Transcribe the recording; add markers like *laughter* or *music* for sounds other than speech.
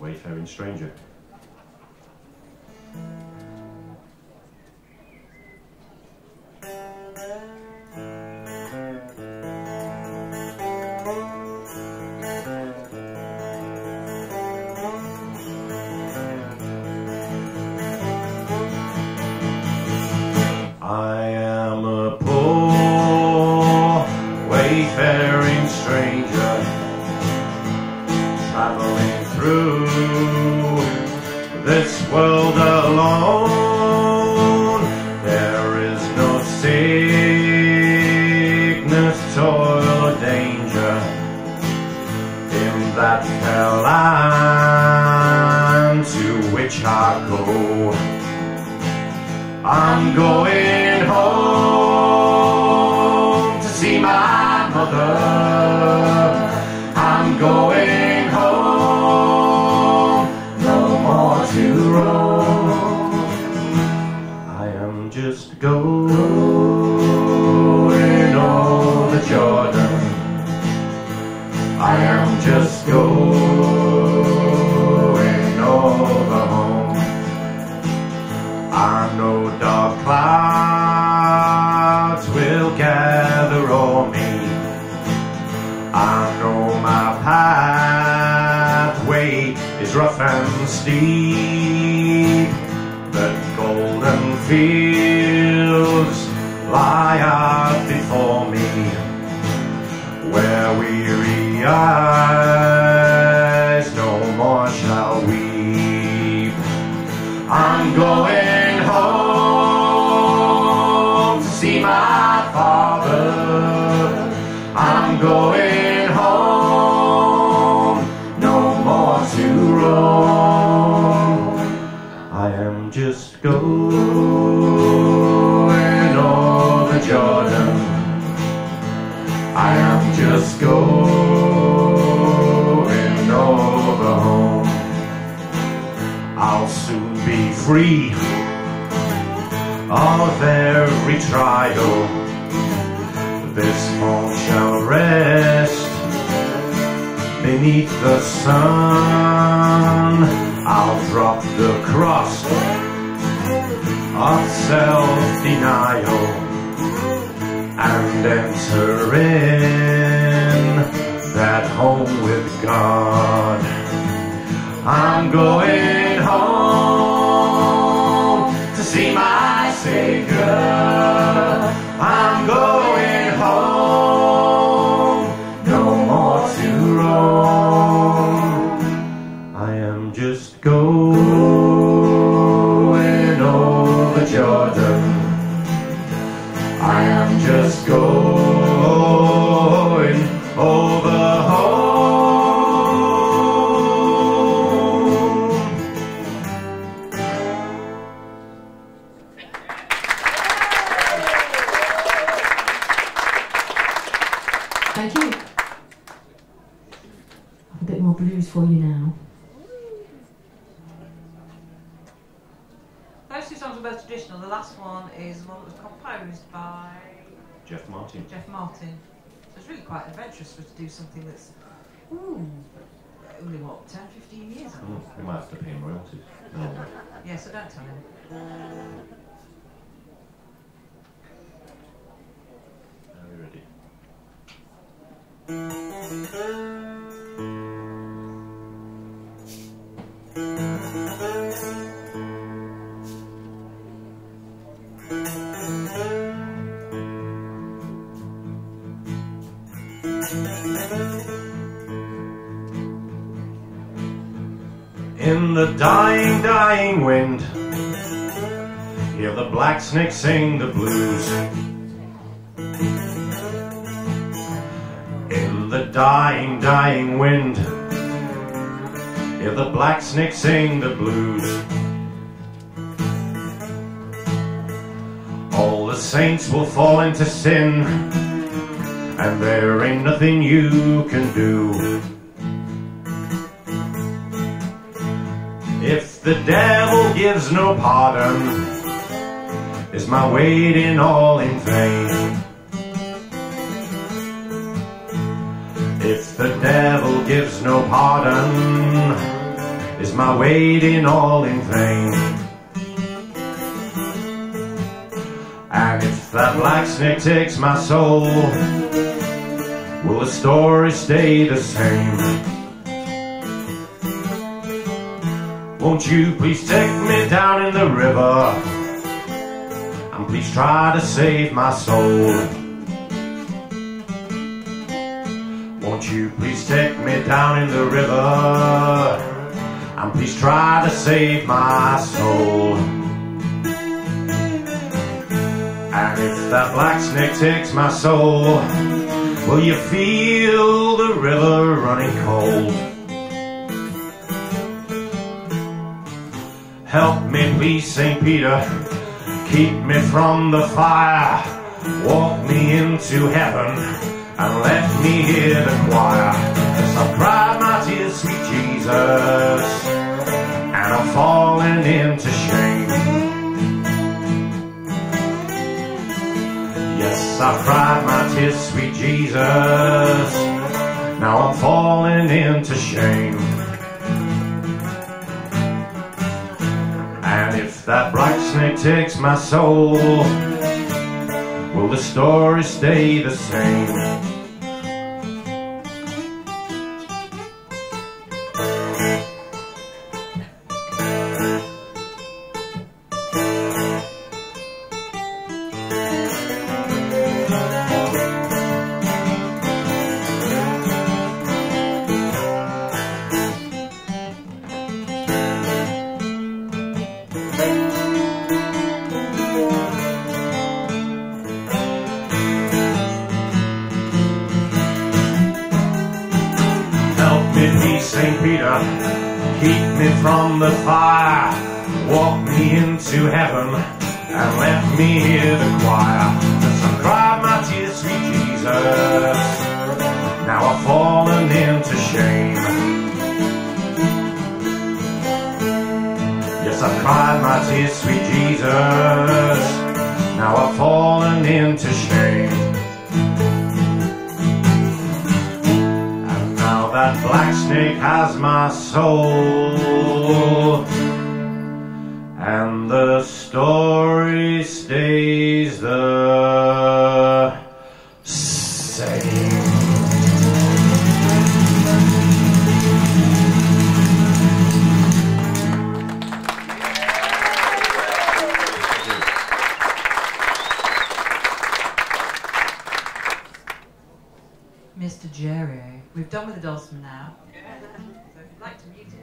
Wayfaring Stranger. This world alone. There is no sickness, toil, or danger in that fair land to which I go. I'm going home to see my mother. I'm going The golden fields lie out before me, where weary eyes no more shall weep. I'm going Just going over Jordan. I am just going over home. I'll soon be free of every trial. This home shall rest beneath the sun. I'll drop the cross of self-denial and enter in that home with God. I'm going home to see my Savior. Thank you. A bit more blues for you now. Those two songs are both traditional. The last one is one that was composed by Jeff Martin. Jeff Martin. So it's really quite adventurous for us to do something that's ooh, only what 10, 15 years old. Mm, we might have to pay him royalties. *laughs* No. Yeah, so don't tell him. In the dying, dying wind, hear the black snake sing the blues. In the dying, dying wind, hear the black snake sing the blues. All the saints will fall into sin, and there ain't nothing you can do. The devil gives no pardon, is my waiting all in vain? If the devil gives no pardon, Is my waiting all in vain? And if that black snake takes my soul, will the story stay the same? Won't you please take me down in the river? And please try to save my soul. Won't you please take me down in the river? And please try to save my soul. And if that black snake takes my soul, will you feel the river running cold? Help me, please, St. Peter, keep me from the fire. Walk me into heaven and let me hear the choir. As I cry my tears, sweet Jesus, and I'm falling into shame. Yes, I cried my tears, sweet Jesus, now I'm falling into shame. And if that black snake takes my soul, will the story stay the same? St. Peter, keep me from the fire. Walk me into heaven and let me hear the choir. As I cry my tears, sweet Jesus, now I've fallen into shame. Yes, I've cried my tears, sweet Jesus, now I've fallen into shame. That black snake has my soul, and the story stays the with a dulcimer now. I'd like to mute it.